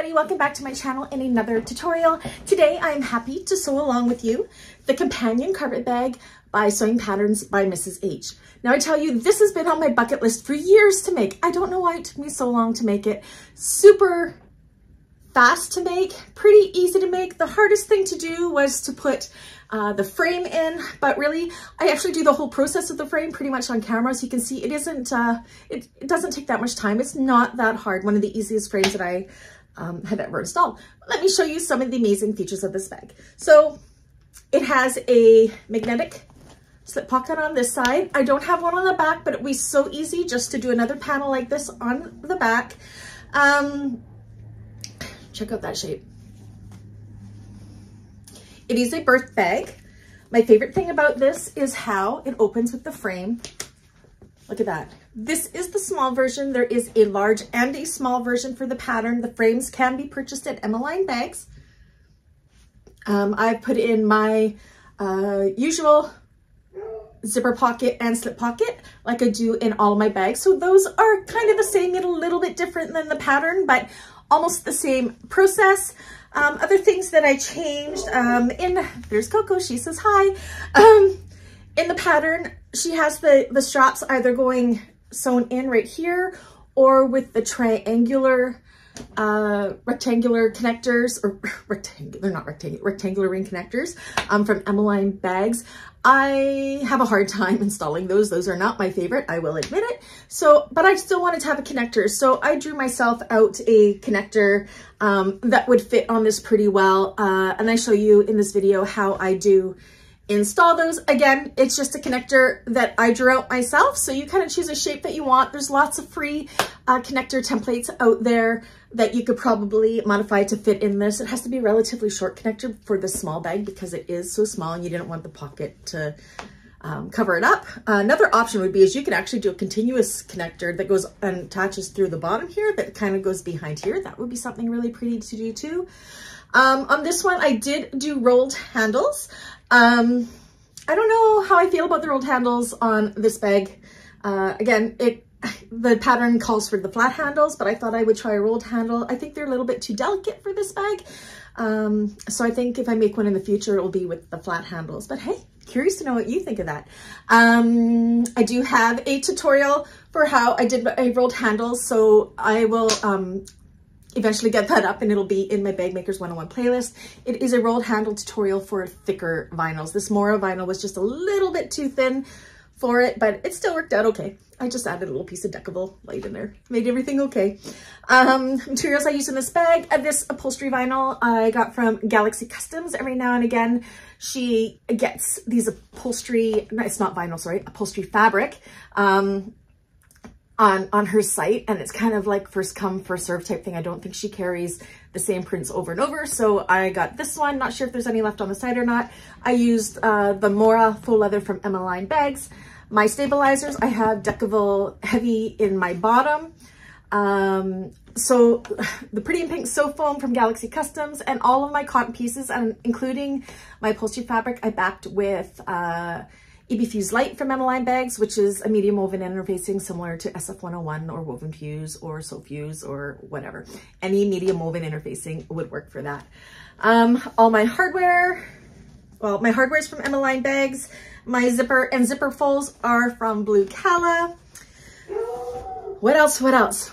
Everybody, welcome back to my channel in another tutorial. Today I am happy to sew along with you the Companion Carpet Bag by Sewing Patterns by Mrs. H. Now I tell you, this has been on my bucket list for years to make. I don't know why it took me so long to make it. Super fast to make, pretty easy to make. The hardest thing to do was to put uh, the frame in, but really I actually do the whole process of the frame pretty much on camera. So you can see it isn't, uh, it, it doesn't take that much time. It's not that hard. One of the easiest frames that I um, have ever installed. Let me show you some of the amazing features of this bag. So it has a magnetic slip pocket on this side. I don't have one on the back, but it would be so easy just to do another panel like this on the back. Um, check out that shape. It is a birth bag. My favorite thing about this is how it opens with the frame. Look at that. This is the small version. There is a large and a small version for the pattern. The frames can be purchased at Emmaline Bags. Um, I've put in my uh, usual zipper pocket and slip pocket like I do in all my bags. So those are kind of the same, a little bit different than the pattern, but almost the same process. Um, other things that I changed um, in, there's Coco, she says hi. Um, in the pattern, she has the, the straps either going sewn in right here or with the triangular uh, rectangular connectors or rectangular, not rectangular, rectangular ring connectors um, from Emmaline bags. I have a hard time installing those. Those are not my favorite, I will admit it. So, but I still wanted to have a connector. So I drew myself out a connector um, that would fit on this pretty well. Uh, and I show you in this video how I do install those. Again, it's just a connector that I drew out myself. So you kind of choose a shape that you want. There's lots of free uh, connector templates out there that you could probably modify to fit in this. It has to be relatively short connector for this small bag because it is so small and you didn't want the pocket to um, cover it up. Uh, another option would be is you could actually do a continuous connector that goes and attaches through the bottom here that kind of goes behind here. That would be something really pretty to do too. Um, on this one, I did do rolled handles. Um, I don't know how I feel about the rolled handles on this bag. Uh, again, it the pattern calls for the flat handles, but I thought I would try a rolled handle. I think they're a little bit too delicate for this bag. Um, so I think if I make one in the future, it'll be with the flat handles. But hey, curious to know what you think of that. Um, I do have a tutorial for how I did a rolled handles. So I will um, eventually get that up and it'll be in my Bag Makers 101 playlist. It is a rolled handle tutorial for thicker vinyls. This Mora vinyl was just a little bit too thin for it, but it still worked out okay. I just added a little piece of Decovil light in there, made everything okay. Um, materials I use in this bag, uh, this upholstery vinyl I got from Galaxy Kustoms. Every now and again, she gets these upholstery, it's not vinyl, sorry, upholstery fabric. Um, on, on her site and it's kind of like first come first serve type thing. I don't think she carries the same prints over and over. So I got this one, not sure if there's any left on the site or not. I used uh, the Mora faux leather from Emmaline Bags. My stabilizers, I have Decovil Heavy in my bottom. Um, so the Pretty in Pink Sew Foam from Galaxy Kustoms and all of my cotton pieces, and including my upholstery fabric, I backed with uh, EB Fuse Lite from Emmaline Bags, which is a medium woven interfacing similar to SF101 or Woven Fuse or Sew Fuse or whatever. Any medium woven interfacing would work for that. Um, all my hardware, well, my hardware is from Emmaline Bags. My zipper and zipper pulls are from Blue Calla. What else? What else?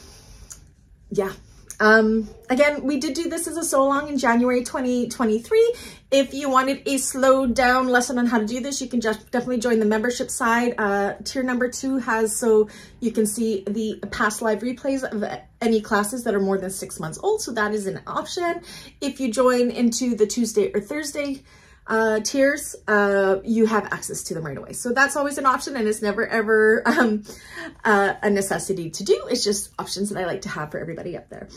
Yeah, um, again, we did do this as a sew along in January 2023. If you wanted a slowed down lesson on how to do this, you can just definitely join the membership side. Uh, tier number two has so you can see the past live replays of any classes that are more than six months old. So that is an option. If you join into the Tuesday or Thursday uh, tiers, uh, you have access to them right away. So that's always an option and it's never ever um, uh, a necessity to do. It's just options that I like to have for everybody up there.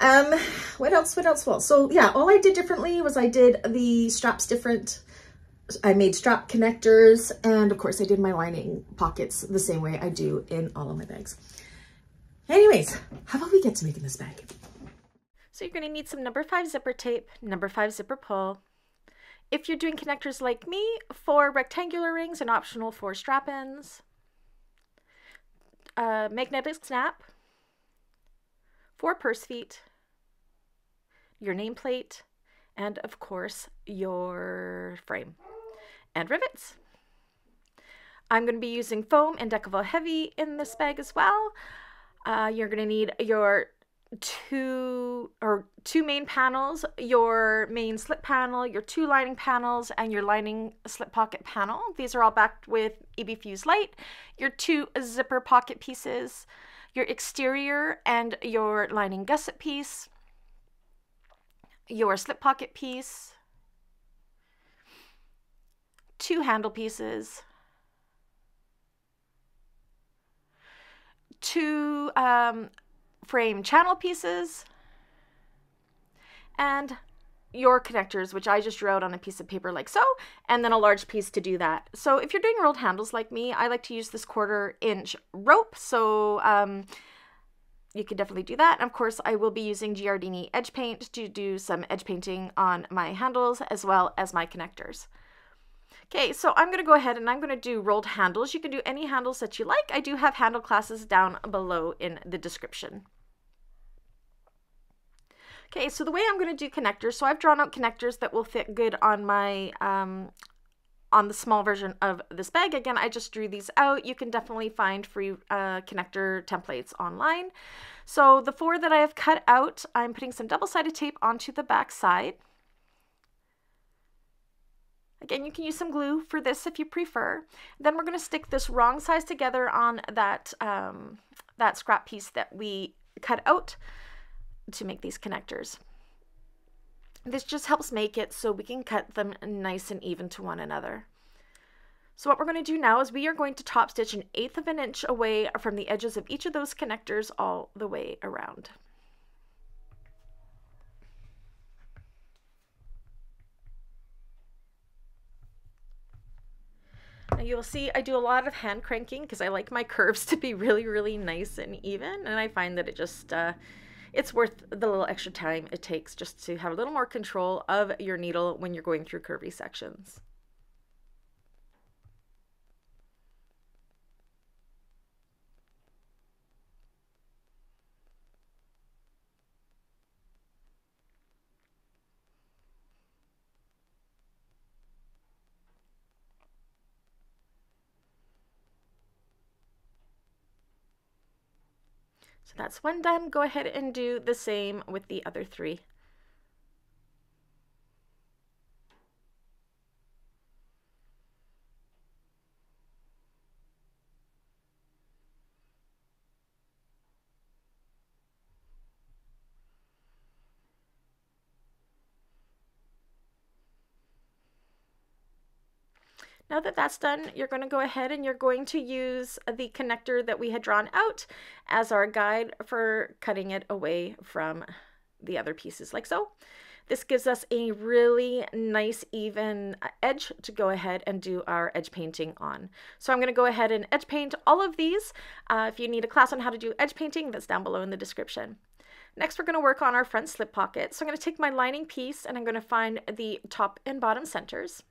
Um, what else, what else? Well, so yeah, all I did differently was I did the straps different. I made strap connectors and of course I did my lining pockets the same way I do in all of my bags. Anyways, how about we get to making this bag? So you're going to need some number five zipper tape, number five zipper pull, if you're doing connectors like me, four rectangular rings and optional four strap-ins, uh, magnetic snap, four purse feet, your nameplate, and of course your frame and rivets. I'm going to be using foam and Decovil Heavy in this bag as well. Uh, you're going to need your two or two main panels, your main slip panel, your two lining panels, and your lining slip pocket panel. These are all backed with EB Fuse Lite, your two zipper pocket pieces, your exterior and your lining gusset piece, your slip pocket piece, two handle pieces, two um, frame channel pieces, and your connectors, which I just drew out on a piece of paper like so, and then a large piece to do that. So if you're doing rolled handles like me, I like to use this quarter inch rope. So um, you can definitely do that. And of course, I will be using Giardini edge paint to do some edge painting on my handles as well as my connectors. Okay, so I'm going to go ahead and I'm going to do rolled handles. You can do any handles that you like. I do have handle classes down below in the description. Okay, so the way I'm going to do connectors, so I've drawn out connectors that will fit good on my, um, on the small version of this bag. Again, I just drew these out. You can definitely find free uh, connector templates online. So the four that I have cut out, I'm putting some double-sided tape onto the back side. Again, you can use some glue for this if you prefer. Then we're going to stick this wrong size together on that, um, that scrap piece that we cut out to make these connectors. This just helps make it so we can cut them nice and even to one another. So what we're going to do now is we are going to top stitch an eighth of an inch away from the edges of each of those connectors all the way around. You'll see I do a lot of hand cranking because I like my curves to be really, really nice and even. And I find that it just, uh, it's worth the little extra time it takes just to have a little more control of your needle when you're going through curvy sections. So that's one done. Go ahead and do the same with the other three. Now that that's done, you're going to go ahead and you're going to use the connector that we had drawn out as our guide for cutting it away from the other pieces like so. This gives us a really nice even edge to go ahead and do our edge painting on. So I'm going to go ahead and edge paint all of these. Uh, if you need a class on how to do edge painting, that's down below in the description. Next, we're going to work on our front slip pocket. So I'm going to take my lining piece and I'm going to find the top and bottom centers.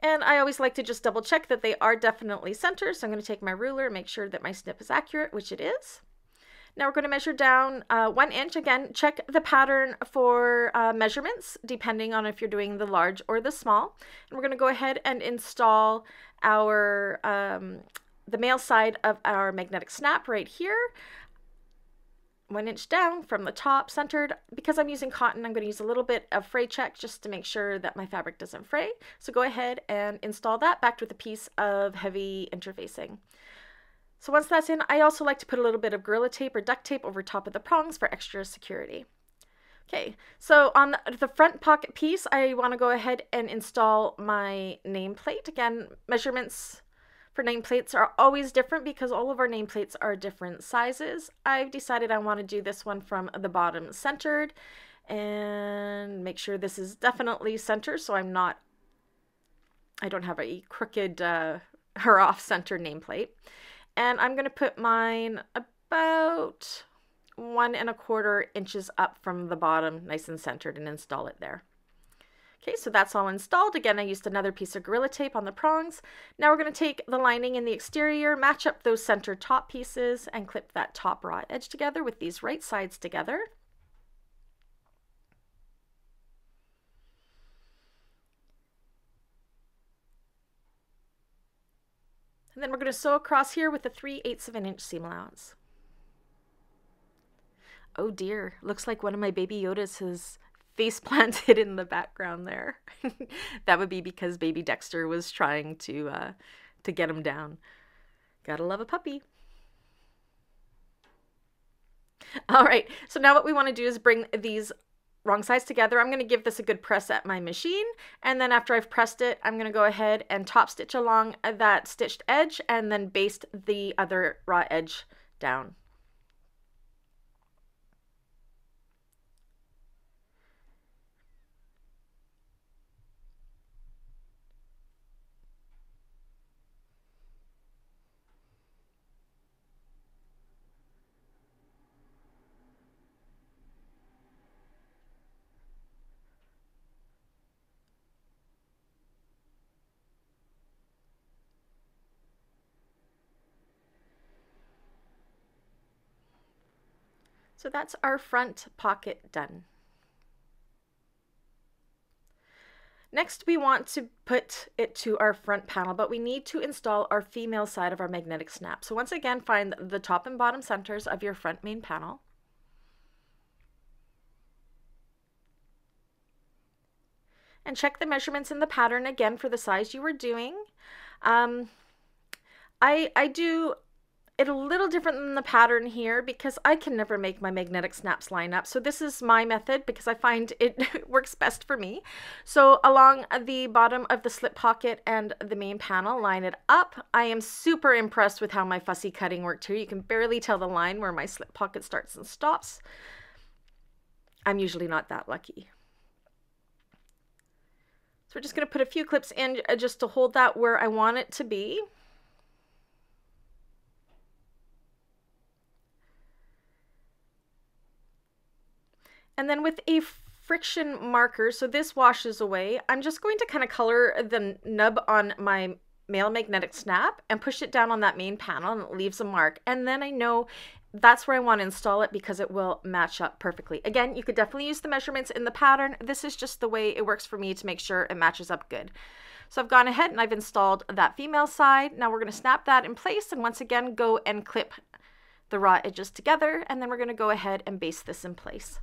And I always like to just double check that they are definitely centered. So I'm going to take my ruler, and make sure that my snip is accurate, which it is. Now we're going to measure down uh, one inch. Again, check the pattern for uh, measurements, depending on if you're doing the large or the small. And we're going to go ahead and install our um, the male side of our magnetic snap right here one inch down from the top centered. Because I'm using cotton, I'm going to use a little bit of fray check just to make sure that my fabric doesn't fray. So go ahead and install that backed with a piece of heavy interfacing. So once that's in, I also like to put a little bit of Gorilla Tape or duct tape over top of the prongs for extra security. Okay, so on the front pocket piece, I want to go ahead and install my nameplate. Again, measurements for nameplates are always different because all of our nameplates are different sizes. I've decided I want to do this one from the bottom centered and make sure this is definitely centered so I'm not, I don't have a crooked uh, or off-center nameplate. And I'm going to put mine about one and a quarter inches up from the bottom, nice and centered, and install it there. Okay, so that's all installed. Again, I used another piece of Gorilla Tape on the prongs. Now we're going to take the lining in the exterior, match up those center top pieces, and clip that top raw edge together with these right sides together. And then we're going to sew across here with a 3 eighths of an inch seam allowance. Oh dear, looks like one of my baby Yodas has face planted in the background there. that would be because baby Dexter was trying to uh, to get him down. Gotta love a puppy. All right, so now what we want to do is bring these wrong sides together. I'm going to give this a good press at my machine. And then after I've pressed it, I'm going to go ahead and top stitch along that stitched edge and then baste the other raw edge down. So that's our front pocket done. Next, we want to put it to our front panel, but we need to install our female side of our magnetic snap. So once again, find the top and bottom centers of your front main panel. And check the measurements in the pattern again for the size you were doing. Um, I, I do it a little different than the pattern here because I can never make my magnetic snaps line up. So this is my method because I find it works best for me. So along the bottom of the slip pocket and the main panel, line it up. I am super impressed with how my fussy cutting worked here. You can barely tell the line where my slip pocket starts and stops. I'm usually not that lucky. So we're just going to put a few clips in uh, just to hold that where I want it to be. And then with a friction marker, so this washes away, I'm just going to kind of color the nub on my male magnetic snap and push it down on that main panel and it leaves a mark. And then I know that's where I want to install it because it will match up perfectly. Again, you could definitely use the measurements in the pattern. This is just the way it works for me to make sure it matches up good. So I've gone ahead and I've installed that female side. Now we're going to snap that in place and once again go and clip the raw edges together and then we're going to go ahead and baste this in place.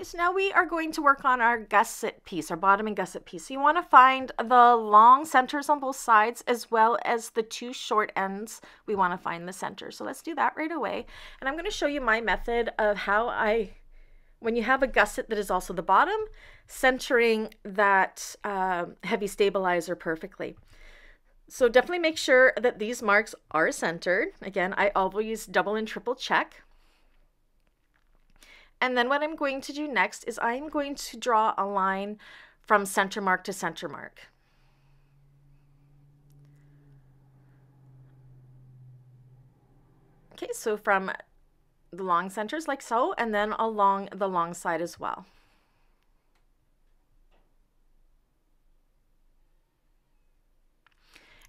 Okay, so now we are going to work on our gusset piece, our bottom and gusset piece. So you want to find the long centers on both sides as well as the two short ends. We want to find the center. So let's do that right away. And I'm going to show you my method of how I, when you have a gusset that is also the bottom, centering that uh, heavy stabilizer perfectly. So definitely make sure that these marks are centered. Again, I always double and triple check. And then what I'm going to do next is I'm going to draw a line from center mark to center mark. Okay, so from the long centers like so, and then along the long side as well.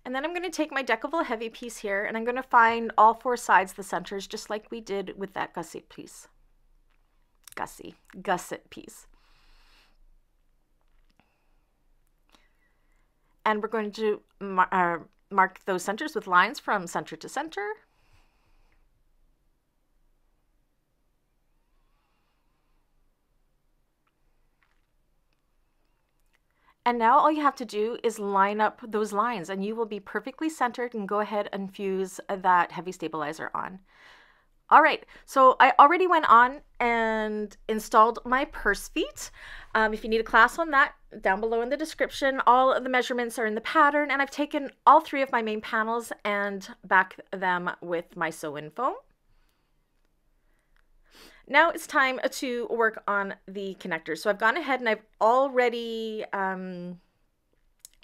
And then I'm going to take my Decovil heavy piece here and I'm going to find all four sides the centers just like we did with that gusset piece gussy, gusset piece. And we're going to mar uh, mark those centers with lines from center to center. And now all you have to do is line up those lines and you will be perfectly centered and go ahead and fuse that heavy stabilizer on. All right, so I already went on and installed my purse feet. Um, if you need a class on that, down below in the description, all of the measurements are in the pattern and I've taken all three of my main panels and back them with my sew-in foam. Now it's time to work on the connectors. So I've gone ahead and I've already um,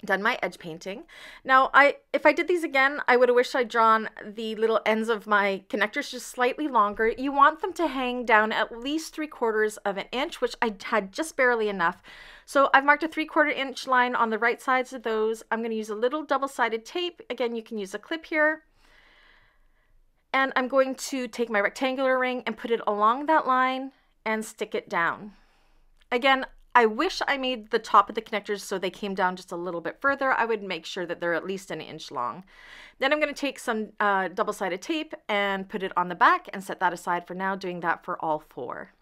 done my edge painting. Now, I if I did these again, I would have wished I'd drawn the little ends of my connectors just slightly longer. You want them to hang down at least three quarters of an inch, which I had just barely enough. So I've marked a three quarter inch line on the right sides of those. I'm going to use a little double-sided tape. Again, you can use a clip here. And I'm going to take my rectangular ring and put it along that line and stick it down. Again, I wish I made the top of the connectors so they came down just a little bit further. I would make sure that they're at least an inch long. Then I'm going to take some uh, double-sided tape and put it on the back and set that aside for now, doing that for all four.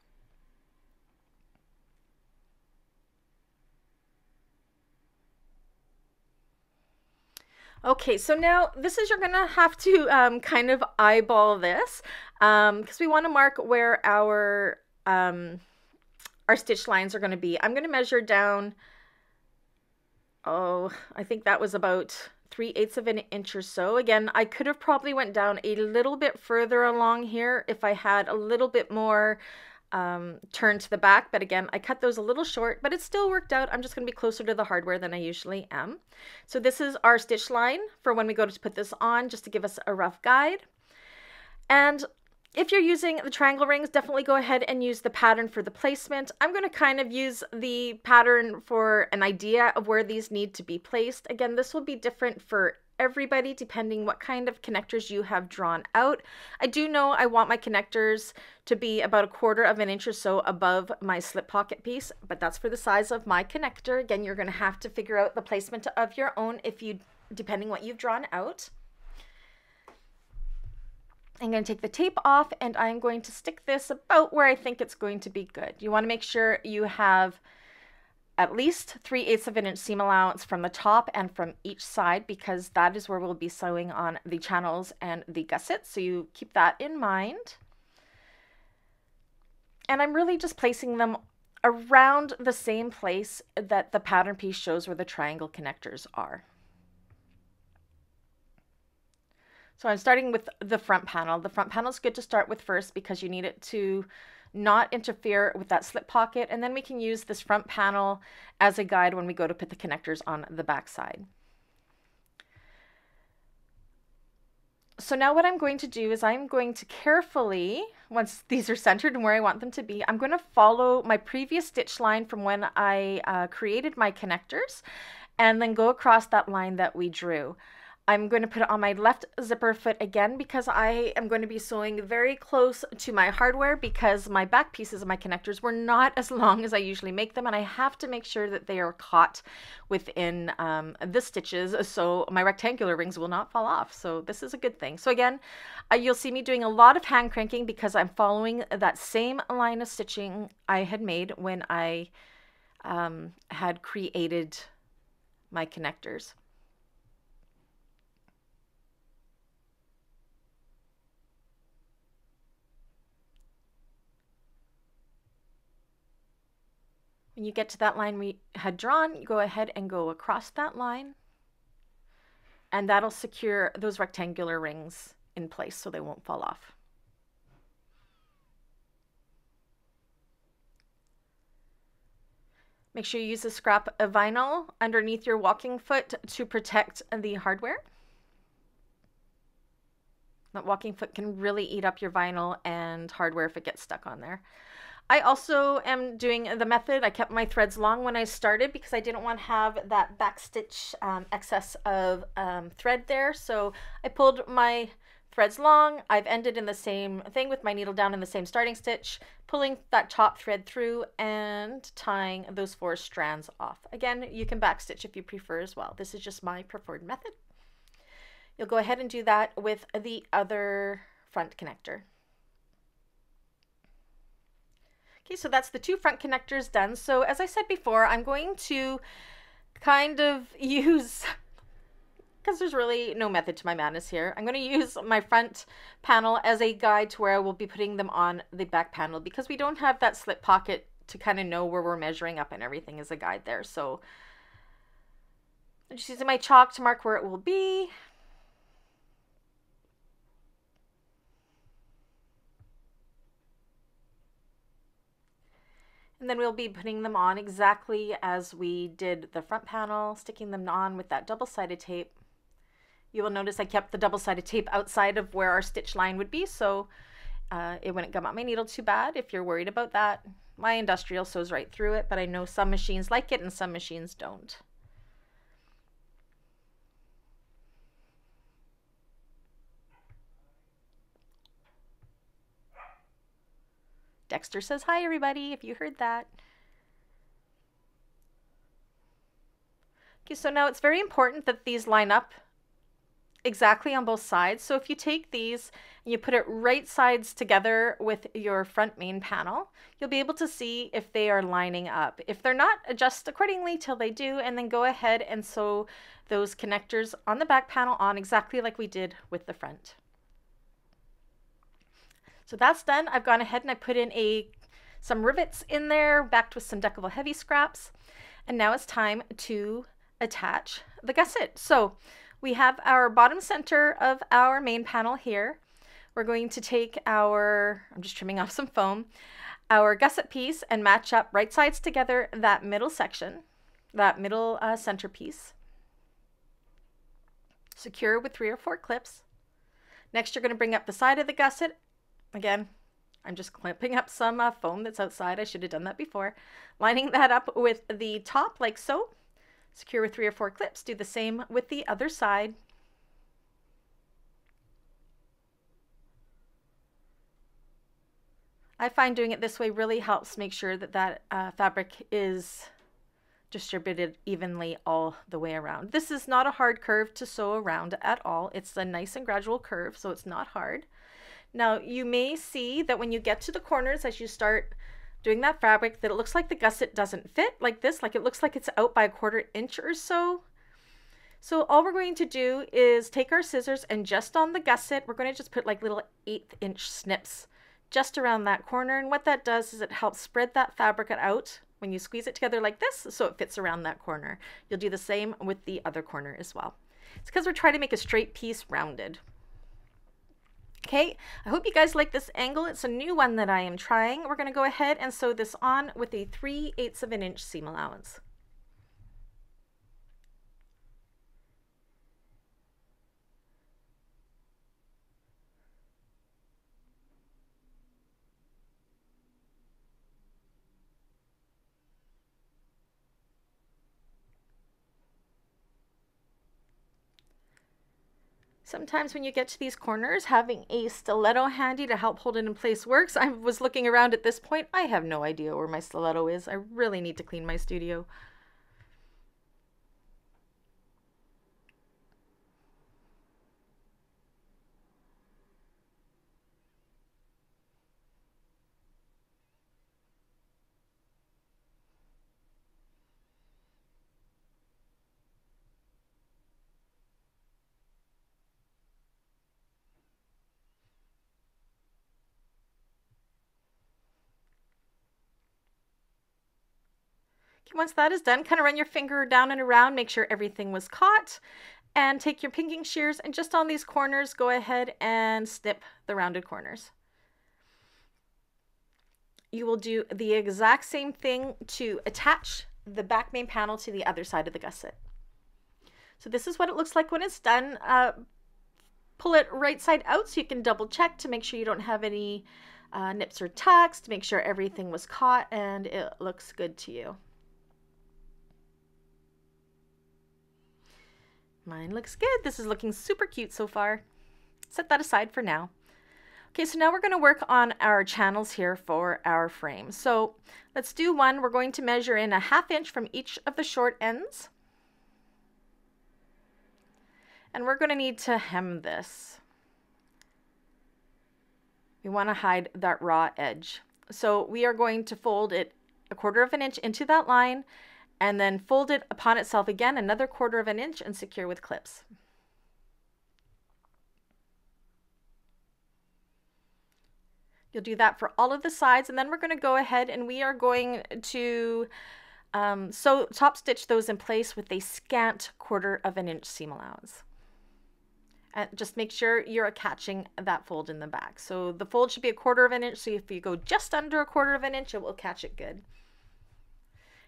Okay, so now this is you're gonna have to um, kind of eyeball this because um, we want to mark where our um, our stitch lines are going to be. I'm going to measure down, oh, I think that was about 3 eighths of an inch or so. Again, I could have probably went down a little bit further along here if I had a little bit more um, turn to the back. But again, I cut those a little short, but it still worked out. I'm just going to be closer to the hardware than I usually am. So this is our stitch line for when we go to put this on, just to give us a rough guide. And if you're using the triangle rings, definitely go ahead and use the pattern for the placement. I'm going to kind of use the pattern for an idea of where these need to be placed. Again, this will be different for everybody depending what kind of connectors you have drawn out. I do know I want my connectors to be about a quarter of an inch or so above my slip pocket piece, but that's for the size of my connector. Again, you're going to have to figure out the placement of your own if you depending what you've drawn out. I'm going to take the tape off and I'm going to stick this about where I think it's going to be good. You want to make sure you have at least 3 eighths of an inch seam allowance from the top and from each side because that is where we'll be sewing on the channels and the gussets. So you keep that in mind. And I'm really just placing them around the same place that the pattern piece shows where the triangle connectors are. So I'm starting with the front panel. The front panel is good to start with first because you need it to not interfere with that slip pocket. And then we can use this front panel as a guide when we go to put the connectors on the back side. So now what I'm going to do is I'm going to carefully, once these are centered and where I want them to be, I'm going to follow my previous stitch line from when I uh, created my connectors and then go across that line that we drew. I'm going to put it on my left zipper foot again because I am going to be sewing very close to my hardware because my back pieces of my connectors were not as long as I usually make them and I have to make sure that they are caught within um, the stitches so my rectangular rings will not fall off. So this is a good thing. So again, uh, you'll see me doing a lot of hand cranking because I'm following that same line of stitching I had made when I um, had created my connectors. When you get to that line we had drawn, you go ahead and go across that line and that'll secure those rectangular rings in place so they won't fall off. Make sure you use a scrap of vinyl underneath your walking foot to protect the hardware. That walking foot can really eat up your vinyl and hardware if it gets stuck on there. I also am doing the method. I kept my threads long when I started because I didn't want to have that backstitch um, excess of um, thread there. So I pulled my threads long. I've ended in the same thing with my needle down in the same starting stitch, pulling that top thread through and tying those four strands off. Again, you can backstitch if you prefer as well. This is just my preferred method. You'll go ahead and do that with the other front connector. Okay, so that's the two front connectors done. So as I said before, I'm going to kind of use because there's really no method to my madness here. I'm going to use my front panel as a guide to where I will be putting them on the back panel because we don't have that slip pocket to kind of know where we're measuring up and everything as a guide there. So I'm just using my chalk to mark where it will be. And then we'll be putting them on exactly as we did the front panel, sticking them on with that double-sided tape. You will notice I kept the double-sided tape outside of where our stitch line would be, so uh, it wouldn't gum out my needle too bad if you're worried about that. My industrial sews right through it, but I know some machines like it and some machines don't. Dexter says hi, everybody, if you heard that. Okay, so now it's very important that these line up exactly on both sides. So if you take these and you put it right sides together with your front main panel, you'll be able to see if they are lining up. If they're not, adjust accordingly till they do, and then go ahead and sew those connectors on the back panel on exactly like we did with the front. So that's done. I've gone ahead and I put in a some rivets in there, backed with some Decovil Heavy scraps. And now it's time to attach the gusset. So we have our bottom center of our main panel here. We're going to take our, I'm just trimming off some foam, our gusset piece and match up right sides together that middle section, that middle uh, center piece. Secure with three or four clips. Next, you're going to bring up the side of the gusset Again, I'm just clamping up some uh, foam that's outside. I should have done that before. Lining that up with the top like so. Secure with three or four clips. Do the same with the other side. I find doing it this way really helps make sure that that uh, fabric is distributed evenly all the way around. This is not a hard curve to sew around at all. It's a nice and gradual curve, so it's not hard. Now you may see that when you get to the corners as you start doing that fabric that it looks like the gusset doesn't fit like this, like it looks like it's out by a quarter inch or so. So all we're going to do is take our scissors and just on the gusset, we're going to just put like little eighth inch snips just around that corner. And what that does is it helps spread that fabric out when you squeeze it together like this so it fits around that corner. You'll do the same with the other corner as well. It's because we're trying to make a straight piece rounded. Okay, I hope you guys like this angle. It's a new one that I am trying. We're going to go ahead and sew this on with a 3 eighths of an inch seam allowance. Sometimes when you get to these corners, having a stiletto handy to help hold it in place works. I was looking around at this point. I have no idea where my stiletto is. I really need to clean my studio. Once that is done, kind of run your finger down and around, make sure everything was caught, and take your pinking shears and just on these corners, go ahead and snip the rounded corners. You will do the exact same thing to attach the back main panel to the other side of the gusset. So this is what it looks like when it's done. Uh, pull it right side out so you can double check to make sure you don't have any uh, nips or tucks, to make sure everything was caught and it looks good to you. Mine looks good. This is looking super cute so far. Set that aside for now. Okay, so now we're going to work on our channels here for our frame. So let's do one. We're going to measure in a half inch from each of the short ends. And we're going to need to hem this. We want to hide that raw edge. So we are going to fold it a quarter of an inch into that line and then fold it upon itself again another quarter of an inch and secure with clips. You'll do that for all of the sides and then we're going to go ahead and we are going to um, top stitch those in place with a scant quarter of an inch seam allowance. And just make sure you're catching that fold in the back. So the fold should be a quarter of an inch. So if you go just under a quarter of an inch, it will catch it good.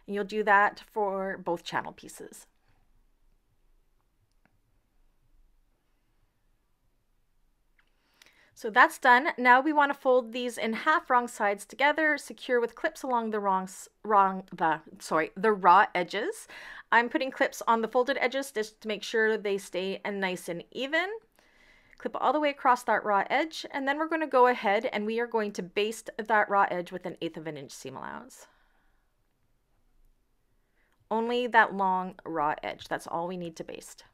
And you'll do that for both channel pieces. So that's done. Now we want to fold these in half wrong sides together, secure with clips along the wrong, wrong, the, sorry, the raw edges. I'm putting clips on the folded edges just to make sure they stay and nice and even. Clip all the way across that raw edge, and then we're going to go ahead and we are going to baste that raw edge with an eighth of an inch seam allowance. Only that long raw edge, that's all we need to baste.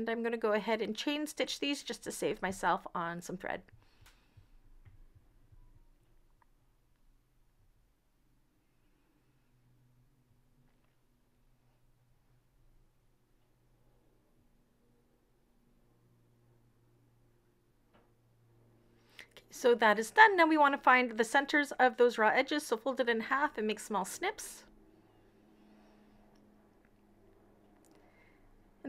And I'm going to go ahead and chain stitch these just to save myself on some thread. so that is done. Now we want to find the centers of those raw edges. So fold it in half and make small snips.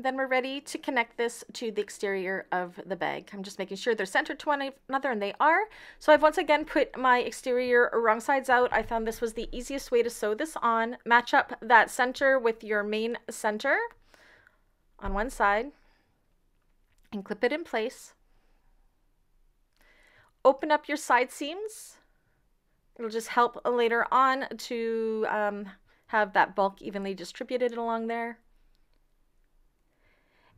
Then we're ready to connect this to the exterior of the bag. I'm just making sure they're centered to one another and they are. So I've once again put my exterior wrong sides out. I found this was the easiest way to sew this on. Match up that center with your main center on one side and clip it in place. Open up your side seams. It'll just help later on to um, have that bulk evenly distributed along there.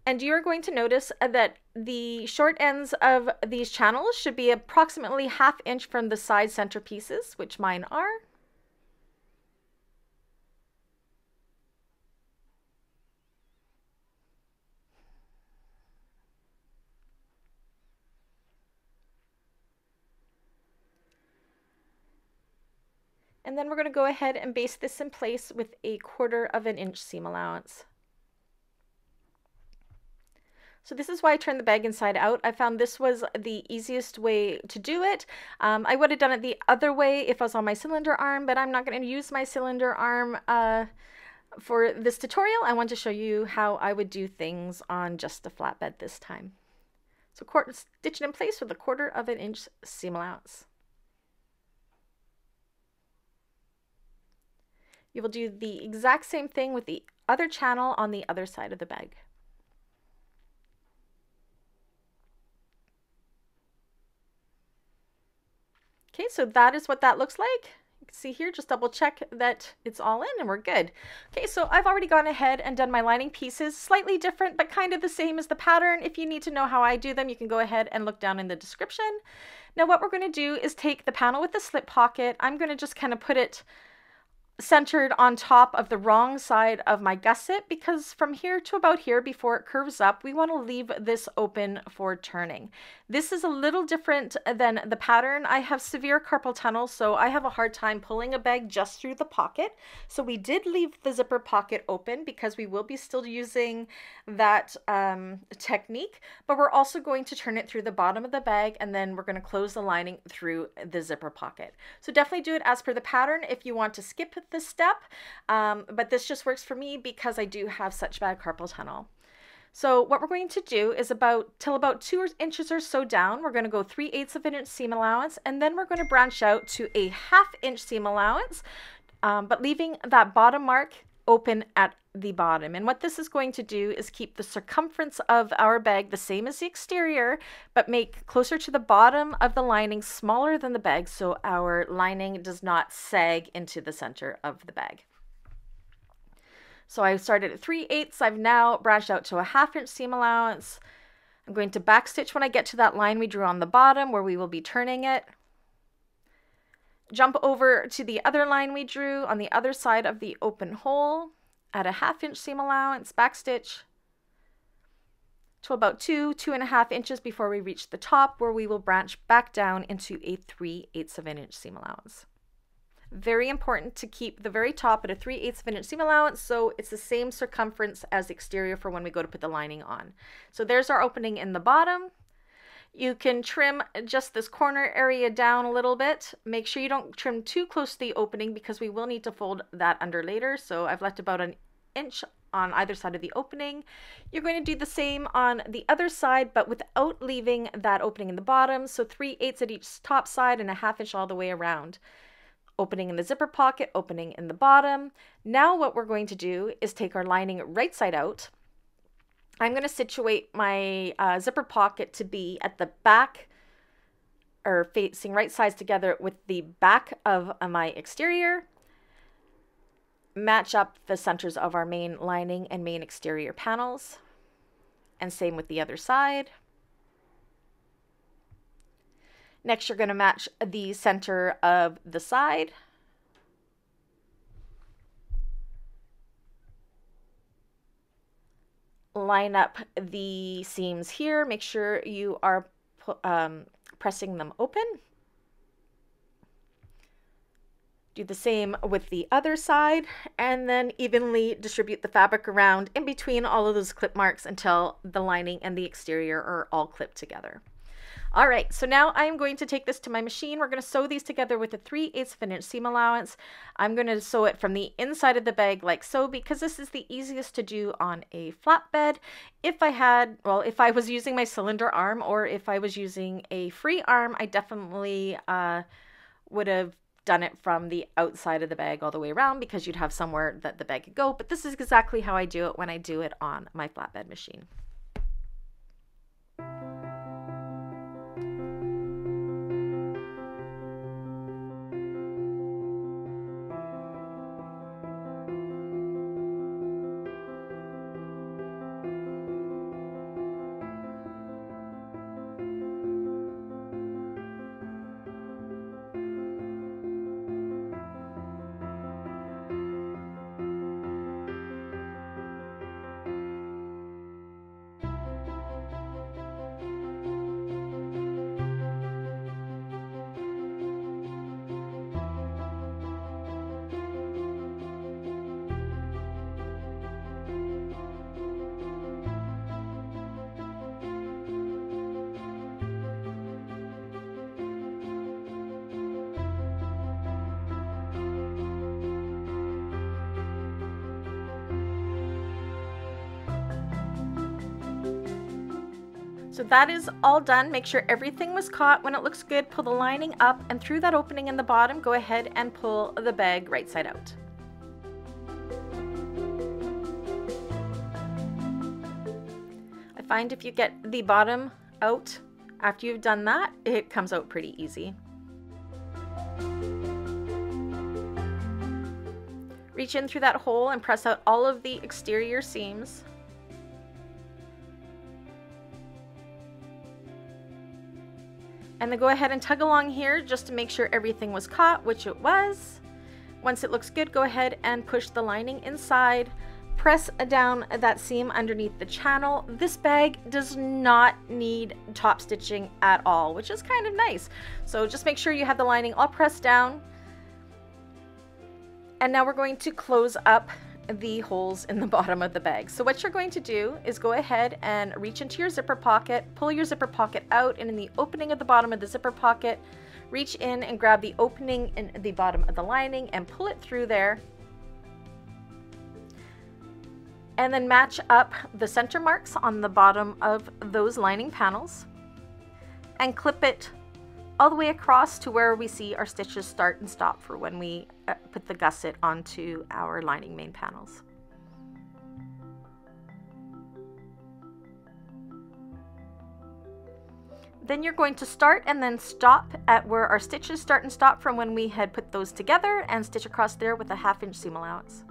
And you're going to notice uh, that the short ends of these channels should be approximately half inch from the side center pieces, which mine are. And then we're going to go ahead and baste this in place with a quarter of an inch seam allowance. So this is why I turned the bag inside out. I found this was the easiest way to do it. Um, I would have done it the other way if I was on my cylinder arm, but I'm not going to use my cylinder arm uh, for this tutorial. I want to show you how I would do things on just a flatbed this time. So stitch it in place with a quarter of an inch seam allowance. You will do the exact same thing with the other channel on the other side of the bag. Okay, so that is what that looks like. You can see here, just double check that it's all in and we're good. Okay, so I've already gone ahead and done my lining pieces, slightly different, but kind of the same as the pattern. If you need to know how I do them, you can go ahead and look down in the description. Now what we're gonna do is take the panel with the slip pocket. I'm gonna just kind of put it centered on top of the wrong side of my gusset because from here to about here before it curves up we want to leave this open for turning. This is a little different than the pattern. I have severe carpal tunnel so I have a hard time pulling a bag just through the pocket so we did leave the zipper pocket open because we will be still using that um, technique but we're also going to turn it through the bottom of the bag and then we're going to close the lining through the zipper pocket. So definitely do it as per the pattern if you want to skip this step, um, but this just works for me because I do have such bad carpal tunnel. So what we're going to do is about till about two inches or so down, we're going to go 3 eighths of an inch seam allowance, and then we're going to branch out to a half inch seam allowance, um, but leaving that bottom mark open at the bottom. And what this is going to do is keep the circumference of our bag the same as the exterior, but make closer to the bottom of the lining smaller than the bag so our lining does not sag into the center of the bag. So I started at 3 eighths. I've now branched out to a half inch seam allowance. I'm going to backstitch when I get to that line we drew on the bottom where we will be turning it. Jump over to the other line we drew on the other side of the open hole add a half inch seam allowance, backstitch to about two, two and a half inches before we reach the top where we will branch back down into a 3 eighths of an inch seam allowance. Very important to keep the very top at a 3 eighths of an inch seam allowance so it's the same circumference as exterior for when we go to put the lining on. So there's our opening in the bottom. You can trim just this corner area down a little bit. Make sure you don't trim too close to the opening because we will need to fold that under later. So I've left about an inch on either side of the opening. You're going to do the same on the other side, but without leaving that opening in the bottom. So 3 eighths at each top side and a half inch all the way around. Opening in the zipper pocket, opening in the bottom. Now what we're going to do is take our lining right side out I'm going to situate my uh, zipper pocket to be at the back or facing right sides together with the back of uh, my exterior. Match up the centers of our main lining and main exterior panels. And same with the other side. Next, you're going to match the center of the side. Line up the seams here. Make sure you are um, pressing them open. Do the same with the other side and then evenly distribute the fabric around in between all of those clip marks until the lining and the exterior are all clipped together. All right, so now I'm going to take this to my machine. We're going to sew these together with a 3 8 of an inch seam allowance. I'm going to sew it from the inside of the bag like so because this is the easiest to do on a flatbed. If I had, well, if I was using my cylinder arm or if I was using a free arm, I definitely uh, would have done it from the outside of the bag all the way around because you'd have somewhere that the bag could go. But this is exactly how I do it when I do it on my flatbed machine. So that is all done. Make sure everything was caught. When it looks good, pull the lining up and through that opening in the bottom, go ahead and pull the bag right side out. I find if you get the bottom out after you've done that, it comes out pretty easy. Reach in through that hole and press out all of the exterior seams. And then go ahead and tug along here just to make sure everything was caught, which it was. Once it looks good, go ahead and push the lining inside. Press down that seam underneath the channel. This bag does not need top stitching at all, which is kind of nice. So just make sure you have the lining all pressed down. And now we're going to close up the holes in the bottom of the bag. So what you're going to do is go ahead and reach into your zipper pocket, pull your zipper pocket out, and in the opening at the bottom of the zipper pocket, reach in and grab the opening in the bottom of the lining and pull it through there. And then match up the center marks on the bottom of those lining panels and clip it all the way across to where we see our stitches start and stop for when we uh, put the gusset onto our lining main panels. Then you're going to start and then stop at where our stitches start and stop from when we had put those together and stitch across there with a half inch seam allowance.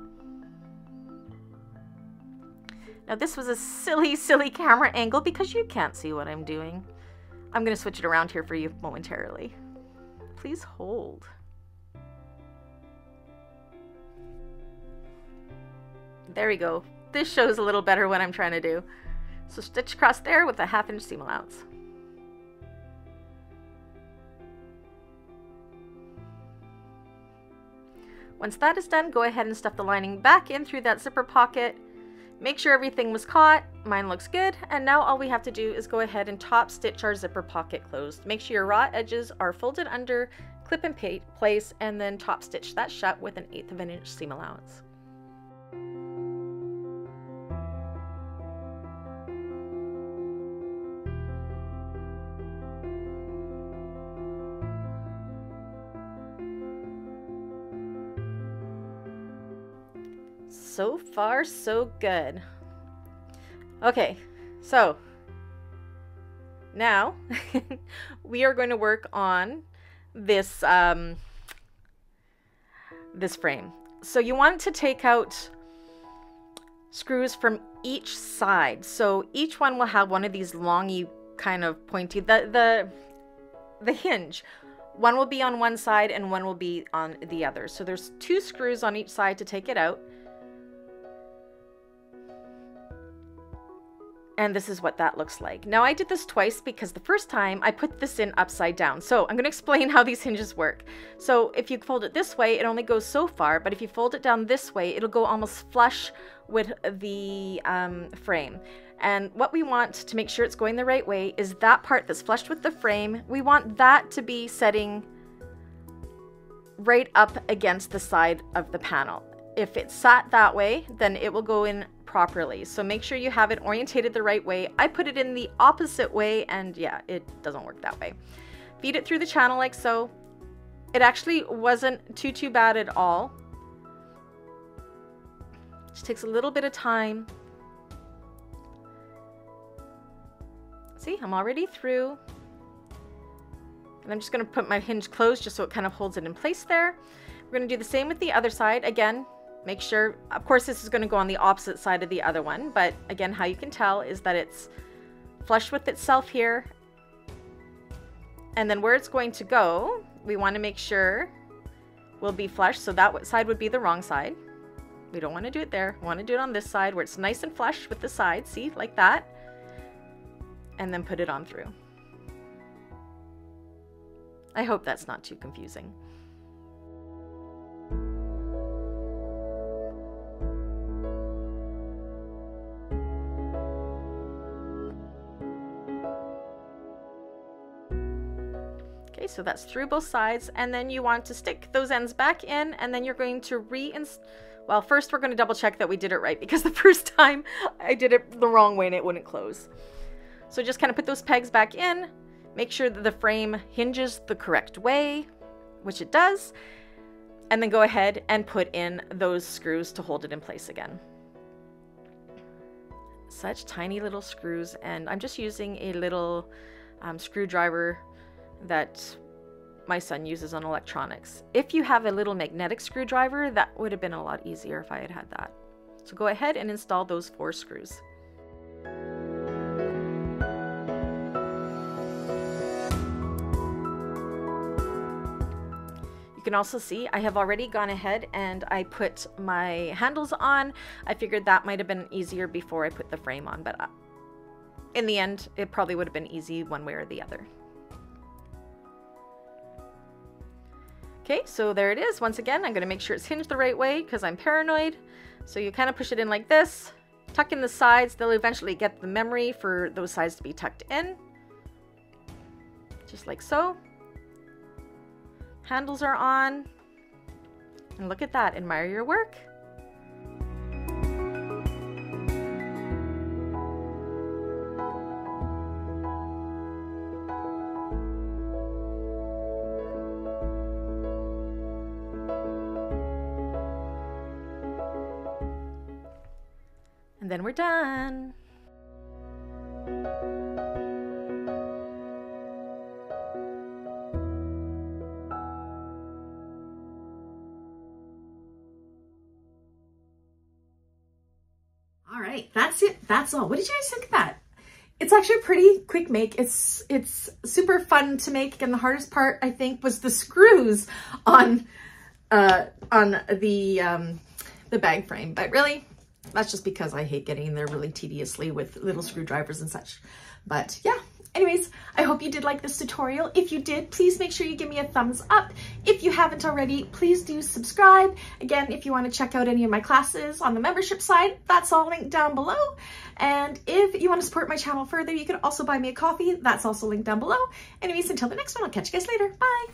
Now this was a silly, silly camera angle because you can't see what I'm doing. I'm going to switch it around here for you momentarily. Please hold. There we go. This shows a little better what I'm trying to do. So stitch across there with a half inch seam allowance. Once that is done, go ahead and stuff the lining back in through that zipper pocket Make sure everything was caught. Mine looks good. And now all we have to do is go ahead and top stitch our zipper pocket closed. Make sure your raw edges are folded under, clip in place, and then top stitch that shut with an eighth of an inch seam allowance. So far, so good. Okay, so now we are going to work on this um, this frame. So you want to take out screws from each side. So each one will have one of these longy kind of pointy the the the hinge. One will be on one side and one will be on the other. So there's two screws on each side to take it out. And this is what that looks like. Now I did this twice because the first time I put this in upside down. So I'm going to explain how these hinges work. So if you fold it this way, it only goes so far, but if you fold it down this way, it'll go almost flush with the um, frame. And what we want to make sure it's going the right way is that part that's flushed with the frame, we want that to be setting right up against the side of the panel. If it's sat that way, then it will go in properly. So make sure you have it orientated the right way. I put it in the opposite way and yeah, it doesn't work that way. Feed it through the channel like so. It actually wasn't too, too bad at all. Just takes a little bit of time. See, I'm already through. And I'm just gonna put my hinge closed just so it kind of holds it in place there. We're gonna do the same with the other side. Again, Make sure, of course this is going to go on the opposite side of the other one, but again, how you can tell is that it's flush with itself here. And then where it's going to go, we want to make sure will be flush. So that side would be the wrong side. We don't want to do it there. We want to do it on this side where it's nice and flush with the side. See, like that. And then put it on through. I hope that's not too confusing. So that's through both sides. And then you want to stick those ends back in and then you're going to re well, first we're going to double check that we did it right because the first time I did it the wrong way and it wouldn't close. So just kind of put those pegs back in, make sure that the frame hinges the correct way, which it does, and then go ahead and put in those screws to hold it in place again. Such tiny little screws, and I'm just using a little um, screwdriver that my son uses on electronics. If you have a little magnetic screwdriver, that would have been a lot easier if I had had that. So go ahead and install those four screws. You can also see I have already gone ahead and I put my handles on. I figured that might have been easier before I put the frame on, but uh, in the end, it probably would have been easy one way or the other. Okay, so there it is. Once again, I'm going to make sure it's hinged the right way because I'm paranoid. So you kind of push it in like this, tuck in the sides. They'll eventually get the memory for those sides to be tucked in. Just like so. Handles are on. And look at that. Admire your work. Then we're done. All right, that's it. That's all. What did you guys think of that? It's actually a pretty quick make. It's it's super fun to make, and the hardest part I think was the screws on uh, on the um, the bag frame. But really, That's just because I hate getting there really tediously with little screwdrivers and such. But yeah, anyways, I hope you did like this tutorial. If you did, please make sure you give me a thumbs up. If you haven't already, please do subscribe. Again, if you want to check out any of my classes on the membership side, that's all linked down below. And if you want to support my channel further, you can also buy me a coffee. That's also linked down below. Anyways, until the next one, I'll catch you guys later. Bye.